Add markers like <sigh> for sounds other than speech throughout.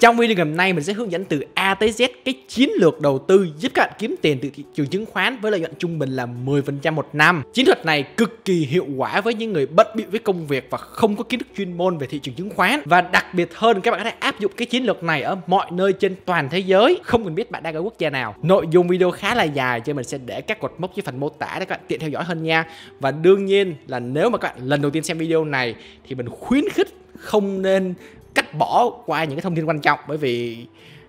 Trong video ngày hôm nay mình sẽ hướng dẫn từ A tới Z cái chiến lược đầu tư giúp các bạn kiếm tiền từ thị trường chứng khoán với lợi nhuận trung bình là 10% một năm. Chiến thuật này cực kỳ hiệu quả với những người bận bịu với công việc và không có kiến thức chuyên môn về thị trường chứng khoán và đặc biệt hơn các bạn có thể áp dụng cái chiến lược này ở mọi nơi trên toàn thế giới, không cần biết bạn đang ở quốc gia nào. Nội dung video khá là dài cho mình sẽ để các cột mốc dưới phần mô tả để các bạn tiện theo dõi hơn nha. Và đương nhiên là nếu mà các bạn lần đầu tiên xem video này thì mình khuyến khích không nên cắt bỏ qua những cái thông tin quan trọng. Bởi vì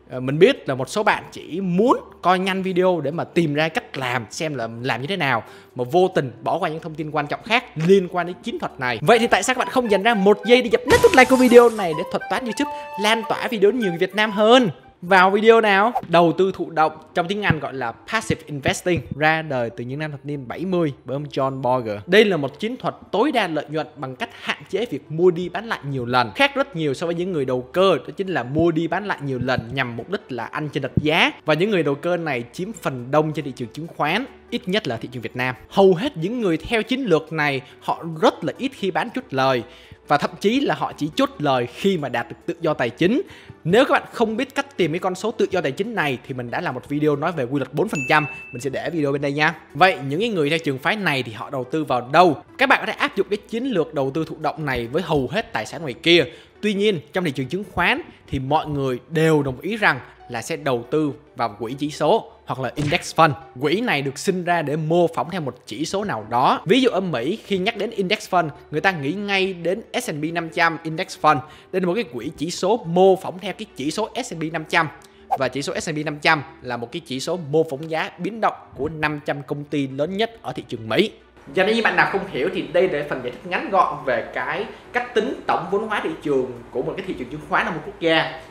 ờ, mình biết là một số bạn chỉ muốn coi nhanh video để mà tìm ra cách làm, xem là làm như thế nào, mà vô tình bỏ qua những thông tin quan trọng khác liên quan đến chiến thuật này. Vậy thì tại sao các bạn không dành ra một giây để dập nút like của video này để thuật toán youtube, lan tỏa video đến nhiều người việt nam hơn? Vào video nào đầu tư thụ động, trong tiếng Anh gọi là passive investing, ra đời từ những năm thập niên 70 bởi ông John Bogle. Đây là một chiến thuật tối đa lợi nhuận bằng cách hạn chế việc mua đi bán lại nhiều lần. Khác rất nhiều so với những người đầu cơ, đó chính là mua đi bán lại nhiều lần nhằm mục đích là ăn trên đặt giá và những người đầu cơ này chiếm phần đông trên thị trường chứng khoán ít nhất là thị trường Việt Nam. Hầu hết những người theo chiến lược này họ rất là ít khi bán chút lời và thậm chí là họ chỉ chốt lời khi mà đạt được tự do tài chính. Nếu các bạn không biết cách tìm cái con số tự do tài chính này thì mình đã làm một video nói về quy luật 4%, mình sẽ để video bên đây nha. Vậy những người theo trường phái này thì họ đầu tư vào đâu? Các bạn có thể áp dụng cái chiến lược đầu tư thụ động này với hầu hết tài sản ngoài kia. Tuy nhiên, trong thị trường chứng khoán thì mọi người đều đồng ý rằng là sẽ đầu tư vào quỹ chỉ số hoặc là index fund. Quỹ này được sinh ra để mô phỏng theo một chỉ số nào đó. Ví dụ ở Mỹ khi nhắc đến index fund, người ta nghĩ ngay đến S&P 500 index fund. Đây là một cái quỹ chỉ số mô phỏng theo cái chỉ số S&P 500 và chỉ số S&P 500 là một cái chỉ số mô phỏng giá biến động của 500 công ty lớn nhất ở thị trường Mỹ. và nếu như bạn nào không hiểu thì đây là phần giải thích ngắn gọn về cái cách tính tổng vốn hóa thị trường của một cái thị trường chứng khoán ở một quốc gia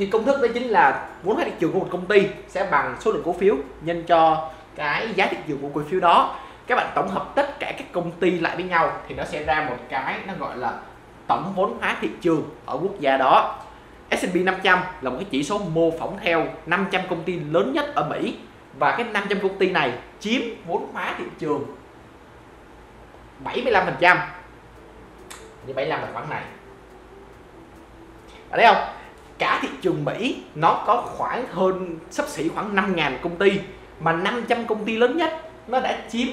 thì công thức đó chính là vốn hóa thị trường của một công ty sẽ bằng số lượng cổ phiếu nhân cho cái giá thị trường của cổ phiếu đó. Các bạn tổng hợp tất cả các công ty lại với nhau thì nó sẽ ra một cái nó gọi là tổng vốn hóa thị trường ở quốc gia đó. S&P 500 là một cái chỉ số mô phỏng theo 500 công ty lớn nhất ở Mỹ và cái 500 công ty này chiếm vốn hóa thị trường 75% như 75 là khoảng này. Ở đây không? Cả thị trường Mỹ, nó có khoảng hơn, sắp xỉ khoảng 5.000 công ty, mà 500 công ty lớn nhất, nó đã chiếm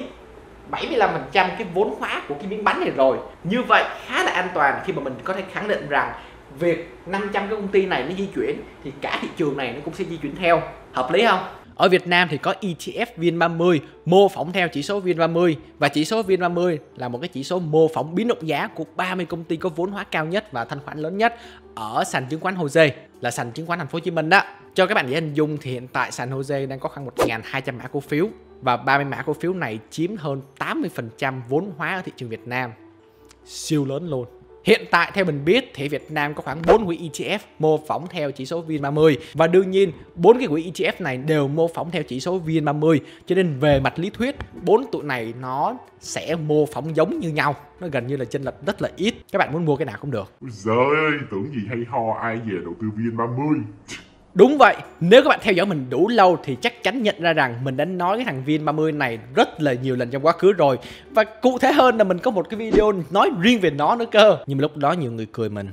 75% cái vốn hóa của cái miếng bánh này rồi. Như vậy, khá là an toàn khi mà mình có thể khẳng định rằng việc 500 cái công ty này nó di chuyển, thì cả thị trường này nó cũng sẽ di chuyển theo. Hợp lý không? Ở Việt Nam thì có ETF VN30 mô phỏng theo chỉ số VN30 và chỉ số VN30 là một cái chỉ số mô phỏng biến động giá của 30 công ty có vốn hóa cao nhất và thanh khoản lớn nhất ở sàn chứng khoán HOSE là sàn chứng khoán thành phố Hồ Chí Minh đó. Cho các bạn dễ hình dung thì hiện tại sàn HOSE đang có khoảng 1.200 mã cổ phiếu và 30 mã cổ phiếu này chiếm hơn 80% vốn hóa ở thị trường Việt Nam. Siêu lớn luôn. Hiện tại theo mình biết thì Việt Nam có khoảng 4 quỹ ETF mô phỏng theo chỉ số VN30 và đương nhiên bốn cái quỹ ETF này đều mô phỏng theo chỉ số VN30 cho nên về mặt lý thuyết bốn tụi này nó sẽ mô phỏng giống như nhau. Nó gần như là chênh lệch rất là ít. Các bạn muốn mua cái nào cũng được. Trời ơi, tưởng gì hay ho ai về đầu tư VN30 Đúng vậy, nếu các bạn theo dõi mình đủ lâu thì chắc chắn nhận ra rằng mình đã nói cái thằng Vin 30 này rất là nhiều lần trong quá khứ rồi. Và cụ thể hơn là mình có một cái video nói riêng về nó nữa cơ. Nhưng mà lúc đó nhiều người cười mình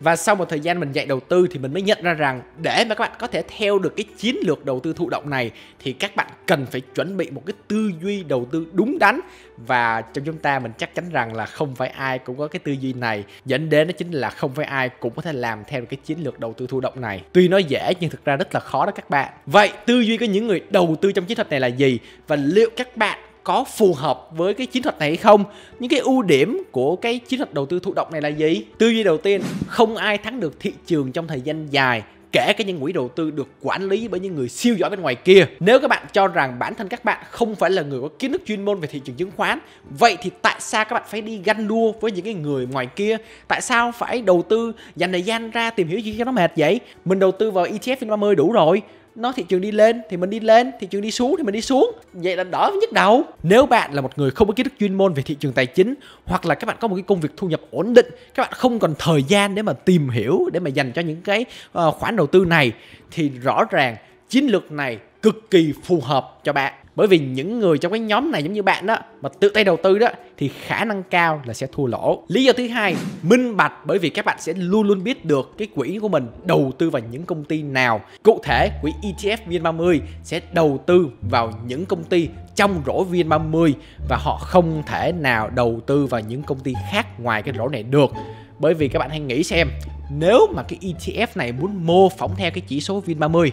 và sau một thời gian mình dạy đầu tư thì mình mới nhận ra rằng để mà các bạn có thể theo được cái chiến lược đầu tư thụ động này thì các bạn cần phải chuẩn bị một cái tư duy đầu tư đúng đắn. Và trong chúng ta mình chắc chắn rằng là không phải ai cũng có cái tư duy này. Dẫn đến đó chính là không phải ai cũng có thể làm theo cái chiến lược đầu tư thụ động này. Tuy nói dễ nhưng thực ra rất là khó đó các bạn. Vậy tư duy của những người đầu tư trong chiến thuật này là gì? Và liệu các bạn có phù hợp với cái chiến thuật này hay không những cái ưu điểm của cái chiến thuật đầu tư thụ động này là gì tư duy đầu tiên không ai thắng được thị trường trong thời gian dài kể cả những quỹ đầu tư được quản lý bởi những người siêu giỏi bên ngoài kia. Nếu các bạn cho rằng bản thân các bạn không phải là người có kiến thức chuyên môn về thị trường chứng khoán, vậy thì tại sao các bạn phải đi ganh đua với những cái người ngoài kia? Tại sao phải đầu tư dành thời gian ra tìm hiểu gì cho nó mệt vậy? Mình đầu tư vào ETF Fin30 đủ rồi nó thị trường đi lên thì mình đi lên, thị trường đi xuống thì mình đi xuống. Vậy là đỡ nhức đầu. Nếu bạn là một người không có kiến thức chuyên môn về thị trường tài chính, hoặc là các bạn có một cái công việc thu nhập ổn định, các bạn không còn thời gian để mà tìm hiểu, để mà dành cho những cái ờ, khoản đầu tư này, thì rõ ràng chiến lược này cực kỳ phù hợp cho bạn bởi vì những người trong cái nhóm này giống như bạn đó, mà tự tay đầu tư đó, thì khả năng cao là sẽ thua lỗ. Lý do thứ hai, minh bạch bởi vì các bạn sẽ luôn luôn biết được cái quỹ của mình đầu tư vào những công ty nào. Cụ thể, quỹ ETF VN30 sẽ đầu tư vào những công ty trong rổ VN30 và họ không thể nào đầu tư vào những công ty khác ngoài cái rổ này được. Bởi vì các bạn hãy nghĩ xem, nếu mà cái ETF này muốn mô phỏng theo cái chỉ số VN30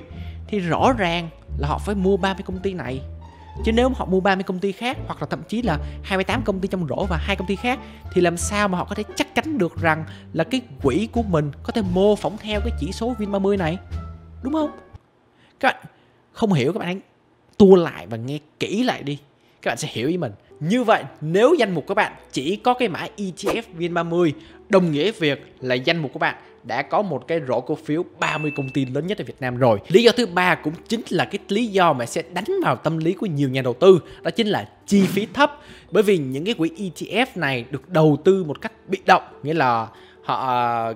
thì rõ ràng là họ phải mua 30 công ty này chứ nếu họ mua 30 công ty khác, hoặc là thậm chí là 28 công ty trong rổ và hai công ty khác, thì làm sao mà họ có thể chắc chắn được rằng là cái quỹ của mình có thể mô phỏng theo cái chỉ số VN30 này? Đúng không? Các bạn không hiểu, các bạn hãy tua lại và nghe kỹ lại đi. Các bạn sẽ hiểu ý mình. Như vậy, nếu danh mục các bạn chỉ có cái mã ETF VN30 đồng nghĩa việc là danh mục của bạn đã có một cái rổ cổ phiếu 30 công ty lớn nhất ở Việt Nam rồi. Lý do thứ ba cũng chính là cái lý do mà sẽ đánh vào tâm lý của nhiều nhà đầu tư, đó chính là chi phí thấp. Bởi vì những cái quỹ ETF này được đầu tư một cách bị động, nghĩa là họ ờ,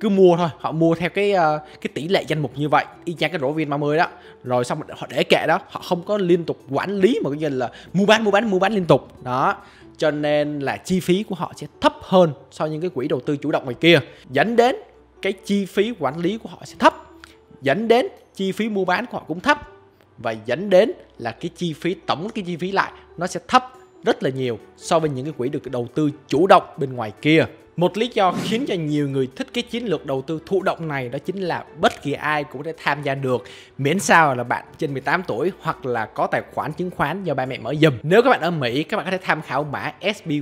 cứ mua thôi họ mua theo cái uh, cái tỷ lệ danh mục như vậy y chang cái rổ viên 30 đó rồi xong họ để kệ đó họ không có liên tục quản lý mà cái như là mua bán mua bán mua bán liên tục đó cho nên là chi phí của họ sẽ thấp hơn so với những cái quỹ đầu tư chủ động ngoài kia. Dẫn đến cái chi phí quản lý của họ sẽ thấp, dẫn đến chi phí mua bán của họ cũng thấp, và dẫn đến là cái chi phí, tổng cái chi phí lại nó sẽ thấp rất là nhiều so với những cái quỹ được đầu tư chủ động bên ngoài kia một lý do khiến cho nhiều người thích cái chiến lược đầu tư thụ động này đó chính là bất kỳ ai cũng có thể tham gia được miễn sao là bạn trên 18 tuổi hoặc là có tài khoản chứng khoán do ba mẹ mở dùm. Nếu các bạn ở Mỹ các bạn có thể tham khảo mã SPY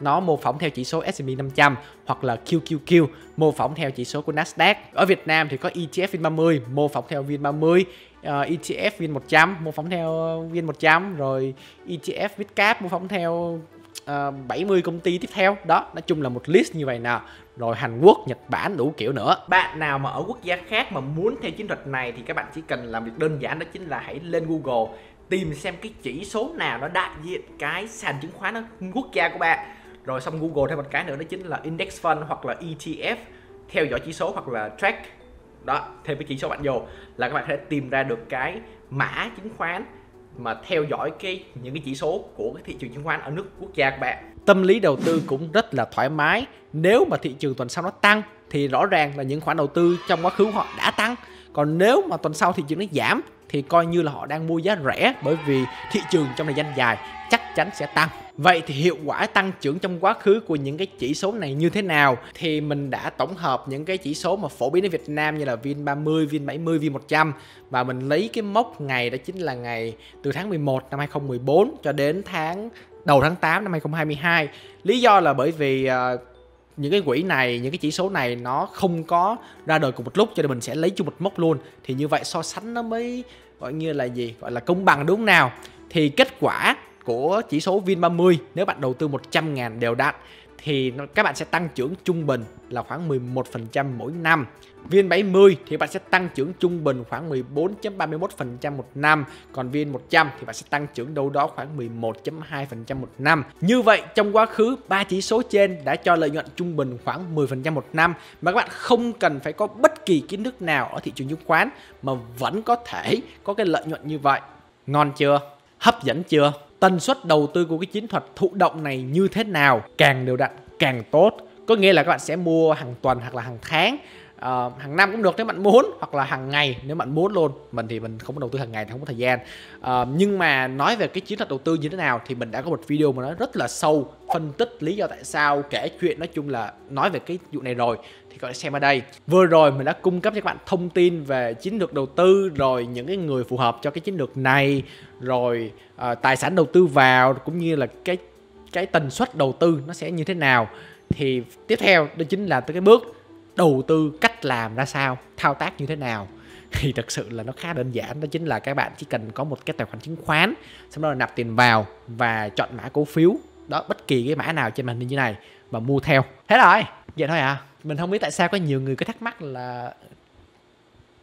nó mô phỏng theo chỉ số S&P 500 hoặc là QQQ mô phỏng theo chỉ số của Nasdaq. Ở Việt Nam thì có ETF VN30 mô phỏng theo VN30 uh, ETF VN100 mô phỏng theo VN100 rồi ETF Midcap mô phỏng theo Ờ, uh, 70 công ty tiếp theo đó nói chung là một list như vậy nào rồi Hàn Quốc, Nhật Bản đủ kiểu nữa. Bạn nào mà ở quốc gia khác mà muốn theo chiến thuật này thì các bạn chỉ cần làm việc đơn giản đó chính là hãy lên Google tìm xem cái chỉ số nào nó đại diện cái sàn chứng khoán ở quốc gia của bạn. Rồi xong Google thêm một cái nữa đó chính là index fund hoặc là ETF theo dõi chỉ số hoặc là track đó thêm cái chỉ số bạn vô là các bạn sẽ tìm ra được cái mã chứng khoán mà theo dõi cái, những cái chỉ số của cái thị trường chứng khoán ở nước quốc gia các bạn. Tâm lý đầu tư cũng rất là thoải mái. Nếu mà thị trường tuần sau nó tăng thì rõ ràng là những khoản đầu tư trong quá khứ họ đã tăng. Còn nếu mà tuần sau thị trường nó giảm thì coi như là họ đang mua giá rẻ bởi vì thị trường trong thời gian dài chắc chắn sẽ tăng Vậy thì hiệu quả tăng trưởng trong quá khứ của những cái chỉ số này như thế nào? Thì mình đã tổng hợp những cái chỉ số mà phổ biến ở Việt Nam như là VN30, VN70, VN100 và mình lấy cái mốc ngày đó chính là ngày từ tháng 11 năm 2014 cho đến tháng đầu tháng 8 năm 2022. Lý do là bởi vì uh, những cái quỹ này, những cái chỉ số này nó không có ra đời cùng một lúc cho nên mình sẽ lấy chung một mốc luôn. Thì như vậy so sánh nó mới gọi như là gì? Gọi là công bằng đúng không nào? Thì kết quả của chỉ số VN30 nếu bạn đầu tư 100.000 đều đặn thì các bạn sẽ tăng trưởng trung bình là khoảng 11% mỗi năm. VN70 thì bạn sẽ tăng trưởng trung bình khoảng 14.31% một năm, còn VN100 thì bạn sẽ tăng trưởng đâu đó khoảng 11.2% một năm. Như vậy trong quá khứ ba chỉ số trên đã cho lợi nhuận trung bình khoảng 10% một năm mà các bạn không cần phải có bất kỳ kiến thức nào ở thị trường chứng khoán mà vẫn có thể có cái lợi nhuận như vậy. Ngon chưa? Hấp dẫn chưa? Tần suất đầu tư của cái chiến thuật thụ động này như thế nào? Càng đều đặn càng tốt. Có nghĩa là các bạn sẽ mua hàng tuần hoặc là hàng tháng. Uh, hàng năm cũng được nếu bạn muốn hoặc là hàng ngày nếu bạn muốn luôn. Mình thì mình không có đầu tư hàng ngày thì không có thời gian. Uh, nhưng mà nói về cái chiến thuật đầu tư như thế nào thì mình đã có một video mà nó rất là sâu phân tích lý do tại sao kể chuyện nói chung là nói về cái vụ này rồi thì các bạn xem ở đây vừa rồi mình đã cung cấp cho các bạn thông tin về chiến lược đầu tư rồi những cái người phù hợp cho cái chiến lược này rồi uh, tài sản đầu tư vào cũng như là cái cái tần suất đầu tư nó sẽ như thế nào. Thì tiếp theo đó chính là tới cái bước đầu tư cách làm ra sao thao tác như thế nào. <laughs> Thì thật sự là nó khá đơn giản đó chính là các bạn chỉ cần có một cái tài khoản chứng khoán xong đó là nạp tiền vào và chọn mã cổ phiếu. Đó bất kỳ cái mã nào trên màn hình như này và mua theo. Thế rồi vậy thôi à? Mình không biết tại sao có nhiều người có thắc mắc là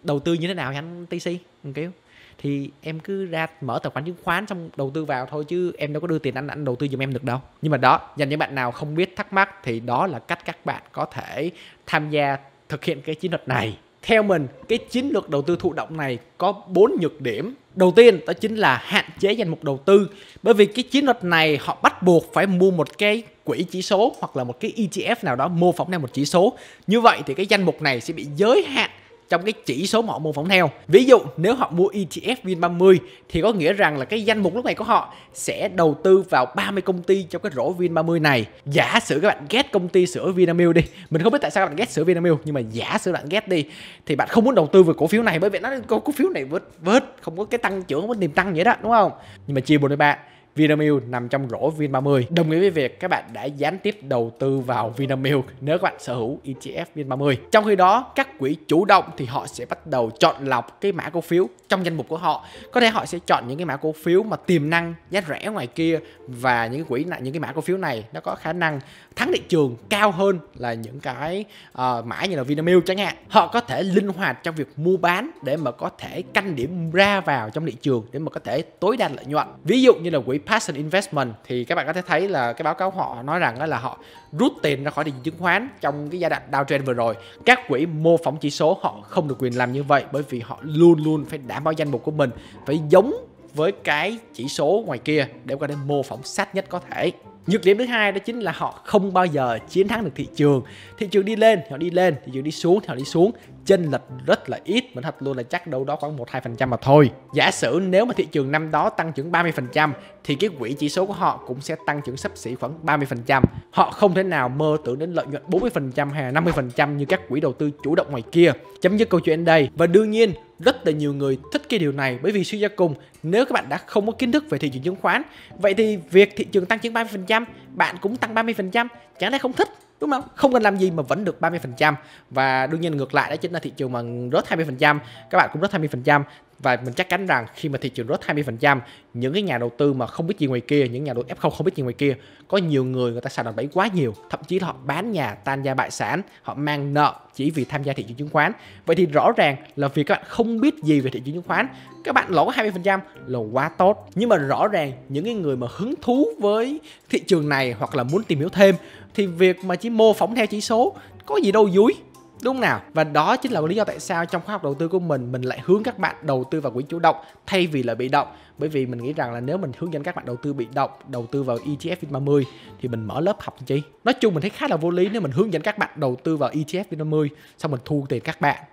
đầu tư như thế nào anh TC kêu, thì em cứ ra mở tài khoản chứng khoán xong đầu tư vào thôi chứ em đâu có đưa tiền anh anh đầu tư giùm em được đâu. Nhưng mà đó, dành những bạn nào không biết thắc mắc thì đó là cách các bạn có thể tham gia thực hiện cái chiến thuật này theo mình, cái chiến lược đầu tư thụ động này có bốn nhược điểm. Đầu tiên, đó chính là hạn chế danh mục đầu tư, bởi vì cái chiến lược này họ bắt buộc phải mua một cái quỹ chỉ số hoặc là một cái ETF nào đó, mô phỏng theo một chỉ số. Như vậy thì cái danh mục này sẽ bị giới hạn trong cái chỉ số mà họ mô phỏng theo. Ví dụ, nếu họ mua ETF VN30 thì có nghĩa rằng là cái danh mục lúc này của họ sẽ đầu tư vào 30 công ty trong cái rổ VN30 này. Giả sử các bạn ghét công ty sữa Vinamilk đi. Mình không biết tại sao các bạn ghét sữa Vinamilk, nhưng mà giả sử bạn ghét đi, thì bạn không muốn đầu tư vào cổ phiếu này bởi vì nó, cổ phiếu này vớt vớt, không có cái tăng trưởng, không có niềm tăng vậy đó, đúng không? Nhưng mà chia bốn bạn Vinamilk nằm trong rổ Vin30 đồng nghĩa với việc các bạn đã gián tiếp đầu tư vào Vinamilk nếu các bạn sở hữu ETF Vin30 trong khi đó các quỹ chủ động thì họ sẽ bắt đầu chọn lọc cái mã cổ phiếu trong danh mục của họ. Có thể họ sẽ chọn những cái mã cổ phiếu mà tiềm năng giá rẻ ngoài kia và những cái quỹ này những cái mã cổ phiếu này nó có khả năng thắng thị trường cao hơn là những cái uh, mã như là Vinamilk chẳng hạn. Họ có thể linh hoạt trong việc mua bán để mà có thể canh điểm ra vào trong thị trường để mà có thể tối đa lợi nhuận. Ví dụ như là quỹ Passion Investment thì các bạn có thể thấy là cái báo cáo họ nói rằng là họ rút tiền ra khỏi thị trường chứng khoán trong cái giai đoạn downtrend vừa rồi. Các quỹ mô phỏng chỉ số họ không được quyền làm như vậy bởi vì họ luôn luôn phải đảm bảo danh mục của mình phải giống với cái chỉ số ngoài kia để có thể mô phỏng sát nhất có thể. Nhược điểm thứ hai đó chính là họ không bao giờ chiến thắng được thị trường. Thị trường đi lên thì họ đi lên, thị trường đi xuống thì họ đi xuống. Chênh lệch rất là ít, mình thật luôn là chắc đâu đó khoảng 1-2% mà thôi. Giả sử nếu mà thị trường năm đó tăng trưởng 30% thì cái quỹ chỉ số của họ cũng sẽ tăng trưởng sắp xỉ khoảng 30%. Họ không thể nào mơ tưởng đến lợi nhuận 40% hay là 50% như các quỹ đầu tư chủ động ngoài kia. Chấm dứt câu chuyện đây. Và đương nhiên rất là nhiều người thích cái điều này bởi vì suy ra cùng nếu các bạn đã không có kiến thức về thị trường chứng khoán, vậy thì việc thị trường tăng trưởng 30% bạn cũng tăng 30% chẳng lẽ không thích, đúng không? Không cần làm gì mà vẫn được 30% và đương nhiên ngược lại đó chính là thị trường mà rớt 20% các bạn cũng rớt 20% và mình chắc chắn rằng khi mà thị trường rớt 20% những cái nhà đầu tư mà không biết gì ngoài kia, những nhà đầu F0 không biết gì ngoài kia, có nhiều người người ta sàn đòn bẩy quá nhiều. Thậm chí là họ bán nhà, tan gia bại sản, họ mang nợ chỉ vì tham gia thị trường chứng khoán. Vậy thì rõ ràng là vì các bạn không biết gì về thị trường chứng khoán, các bạn lỗ 20% là quá tốt. Nhưng mà rõ ràng những cái người mà hứng thú với thị trường này hoặc là muốn tìm hiểu thêm, thì việc mà chỉ mô phỏng theo chỉ số, có gì đâu vui đúng nào. Và đó chính là lý do tại sao trong khóa học đầu tư của mình mình lại hướng các bạn đầu tư vào quỹ chủ động thay vì là bị động. Bởi vì mình nghĩ rằng là nếu mình hướng dẫn các bạn đầu tư bị động, đầu tư vào ETF VN30 thì mình mở lớp học chi? Nói chung mình thấy khá là vô lý nếu mình hướng dẫn các bạn đầu tư vào ETF VN30 xong mình thu tiền các bạn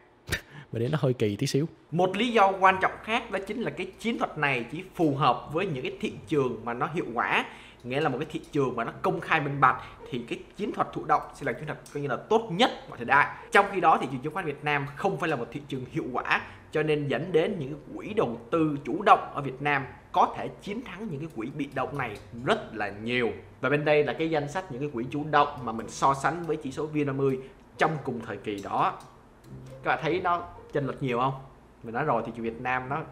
và đến nó hơi kỳ tí xíu. Một lý do quan trọng khác đó chính là cái chiến thuật này chỉ phù hợp với những cái thị trường mà nó hiệu quả. Nghĩa là một cái thị trường mà nó công khai minh bạch thì cái chiến thuật thụ động sẽ là chiến thuật coi như là tốt nhất mọi thời đại. Trong khi đó, thị trường chứng khoán Việt Nam không phải là một thị trường hiệu quả, cho nên dẫn đến những quỹ đầu tư chủ động ở Việt Nam có thể chiến thắng những cái quỹ bị động này rất là nhiều. Và bên đây là cái danh sách những cái quỹ chủ động mà mình so sánh với chỉ số VN50 trong cùng thời kỳ đó. Các bạn thấy nó chênh lệch nhiều không mình nói rồi thì Việt Nam nó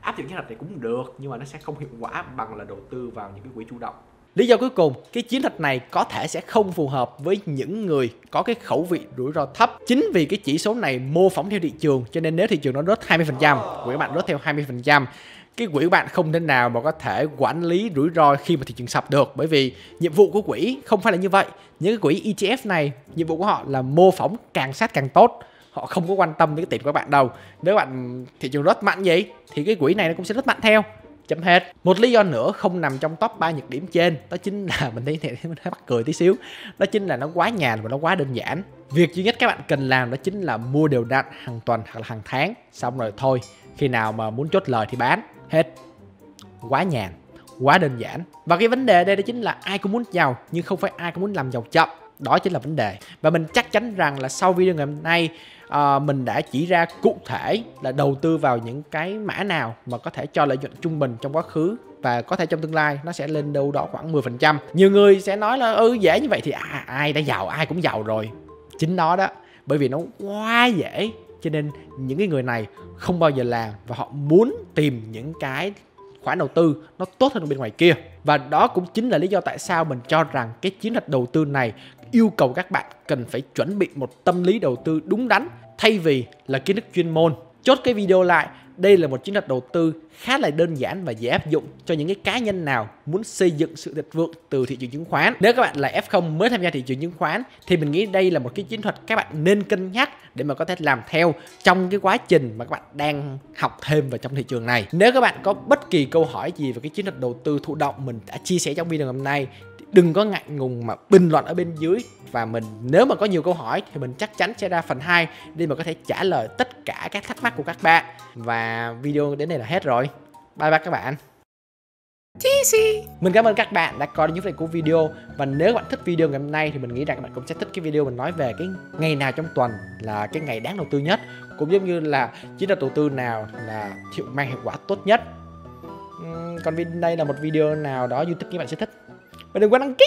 áp dụng chiến thuật này cũng được nhưng mà nó sẽ không hiệu quả bằng là đầu tư vào những cái quỹ chủ động Lý do cuối cùng, cái chiến thuật này có thể sẽ không phù hợp với những người có cái khẩu vị rủi ro thấp. Chính vì cái chỉ số này mô phỏng theo thị trường cho nên nếu thị trường nó rớt 20%, quỹ bạn rớt theo 20%, cái quỹ của bạn không thể nào mà có thể quản lý rủi ro khi mà thị trường sập được bởi vì nhiệm vụ của quỹ không phải là như vậy. Những cái quỹ ETF này, nhiệm vụ của họ là mô phỏng càng sát càng tốt họ không có quan tâm đến cái tiền của các bạn đâu. Nếu bạn, thị trường rất mạnh vậy, thì cái quỹ này nó cũng sẽ rất mạnh theo. Chấm hết. Một lý do nữa không nằm trong top 3 nhược điểm trên, đó chính là <laughs> mình thấy mình thấy bắt cười tí xíu. Đó chính là nó quá nhàn và nó quá đơn giản. Việc duy nhất các bạn cần làm đó chính là mua đều đặn hàng tuần hoặc là hàng tháng. Xong rồi thôi, khi nào mà muốn chốt lời thì bán. Hết. Quá nhàn, quá đơn giản. Và cái vấn đề đây đó chính là ai cũng muốn giàu, nhưng không phải ai cũng muốn làm giàu chậm đó chính là vấn đề và mình chắc chắn rằng là sau video ngày hôm nay uh, mình đã chỉ ra cụ thể là đầu tư vào những cái mã nào mà có thể cho lợi nhuận trung bình trong quá khứ và có thể trong tương lai nó sẽ lên đâu đó khoảng 10%. Nhiều người sẽ nói là ừ dễ như vậy thì à, à ai đã giàu ai cũng giàu rồi. Chính nó đó, bởi vì nó quá dễ cho nên những cái người này không bao giờ làm và họ muốn tìm những cái khoản đầu tư nó tốt hơn bên ngoài kia và đó cũng chính là lý do tại sao mình cho rằng cái chiến lược đầu tư này yêu cầu các bạn cần phải chuẩn bị một tâm lý đầu tư đúng đắn, thay vì là kiến thức chuyên môn chốt cái video lại, đây là một chiến thuật đầu tư khá là đơn giản và dễ áp dụng cho những cái cá nhân nào muốn xây dựng sự thịnh vượng từ thị trường chứng khoán. Nếu các bạn là F0 mới tham gia thị trường chứng khoán, thì mình nghĩ đây là một cái chiến thuật các bạn nên cân nhắc để mà có thể làm theo trong cái quá trình mà các bạn đang học thêm vào trong thị trường này. Nếu các bạn có bất kỳ câu hỏi gì về cái chiến thuật đầu tư thụ động, mình đã chia sẻ trong video ngày hôm nay đừng có ngại ngùng mà bình luận ở bên dưới. Và mình nếu mà có nhiều câu hỏi thì mình chắc chắn sẽ ra phần 2 để mà có thể trả lời tất cả các thắc mắc của các bạn. Và video đến đây là hết rồi. Bye bye các bạn. Mình cảm ơn các bạn đã coi đến những phần của video. Và nếu các bạn thích video ngày hôm nay thì mình nghĩ rằng các bạn cũng sẽ thích cái video mình nói về cái ngày nào trong tuần là cái ngày đáng đầu tư nhất. Cũng giống như là chiến lược đầu tư nào là hiệu mang hiệu quả tốt nhất. Còn đây là một video nào đó YouTube các bạn sẽ thích và đừng quên đăng ký